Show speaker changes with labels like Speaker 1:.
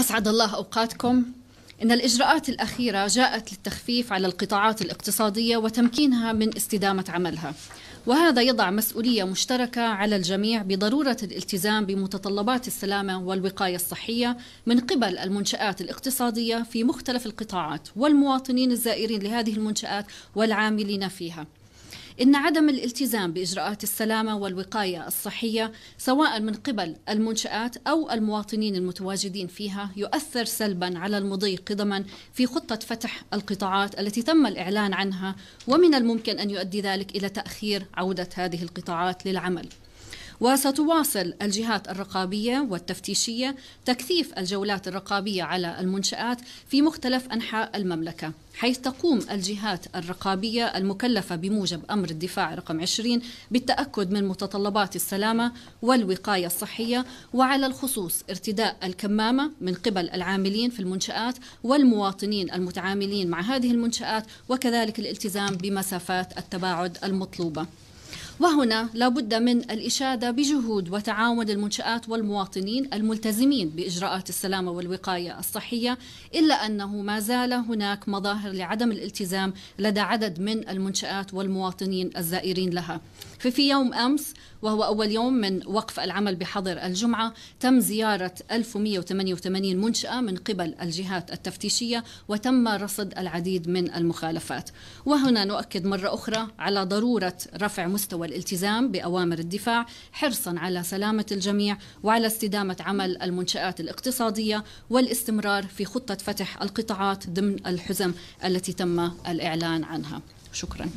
Speaker 1: أسعد الله أوقاتكم. إن الإجراءات الأخيرة جاءت للتخفيف على القطاعات الاقتصادية وتمكينها من استدامة عملها. وهذا يضع مسؤولية مشتركة على الجميع بضرورة الالتزام بمتطلبات السلامة والوقاية الصحية من قبل المنشآت الاقتصادية في مختلف القطاعات والمواطنين الزائرين لهذه المنشآت والعاملين فيها. إن عدم الالتزام بإجراءات السلامة والوقاية الصحية سواء من قبل المنشآت أو المواطنين المتواجدين فيها يؤثر سلبا على المضي قدما في خطة فتح القطاعات التي تم الإعلان عنها ومن الممكن أن يؤدي ذلك إلى تأخير عودة هذه القطاعات للعمل. وستواصل الجهات الرقابية والتفتيشية تكثيف الجولات الرقابية على المنشآت في مختلف أنحاء المملكة حيث تقوم الجهات الرقابية المكلفة بموجب أمر الدفاع رقم 20 بالتأكد من متطلبات السلامة والوقاية الصحية وعلى الخصوص ارتداء الكمامة من قبل العاملين في المنشآت والمواطنين المتعاملين مع هذه المنشآت وكذلك الالتزام بمسافات التباعد المطلوبة. وهنا لابد من الإشادة بجهود وتعاون المنشآت والمواطنين الملتزمين بإجراءات السلامة والوقاية الصحية إلا أنه ما زال هناك مظاهر لعدم الالتزام لدى عدد من المنشآت والمواطنين الزائرين لها. ففي يوم أمس وهو أول يوم من وقف العمل بحظر الجمعة تم زيارة 1188 منشأة من قبل الجهات التفتيشية وتم رصد العديد من المخالفات. وهنا نؤكد مرة أخرى على ضرورة رفع مستوى الالتزام بأوامر الدفاع حرصا على سلامة الجميع وعلى استدامة عمل المنشآت الاقتصادية والاستمرار في خطة فتح القطاعات ضمن الحزم التي تم الإعلان عنها. شكرا.